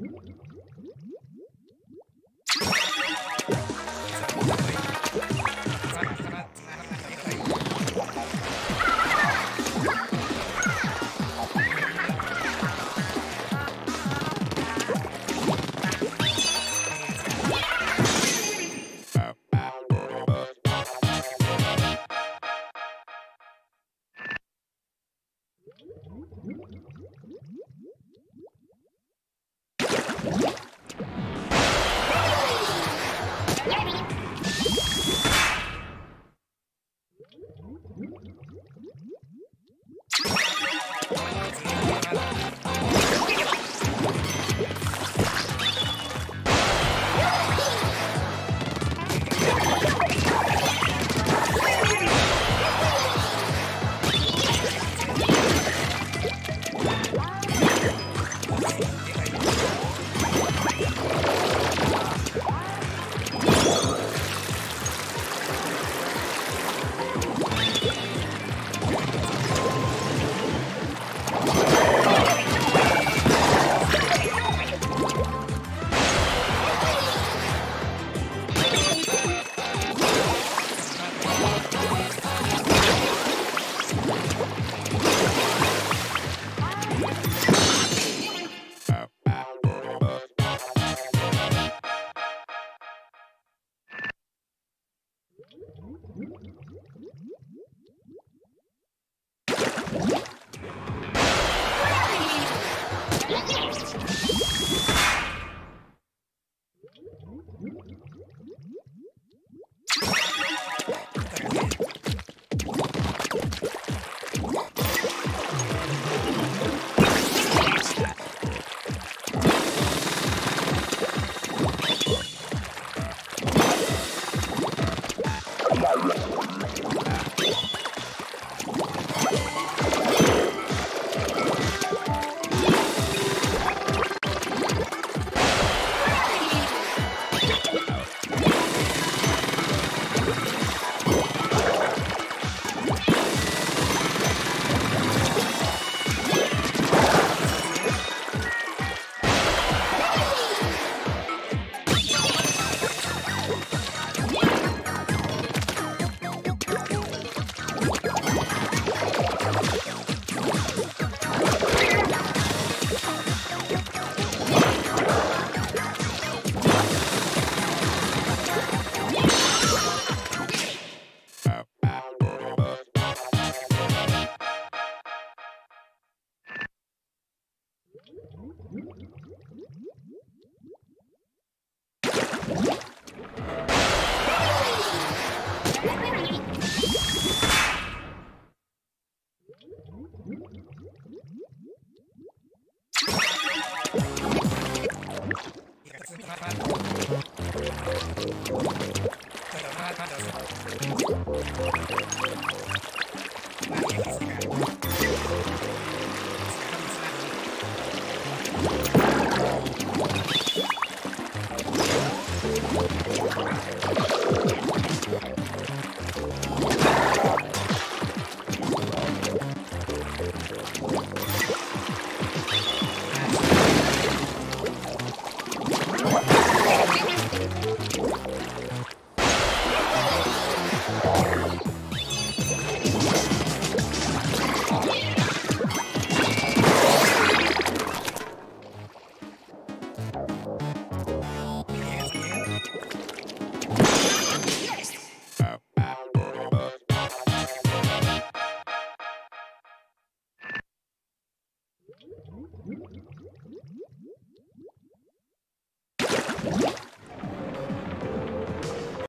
Mm-hmm.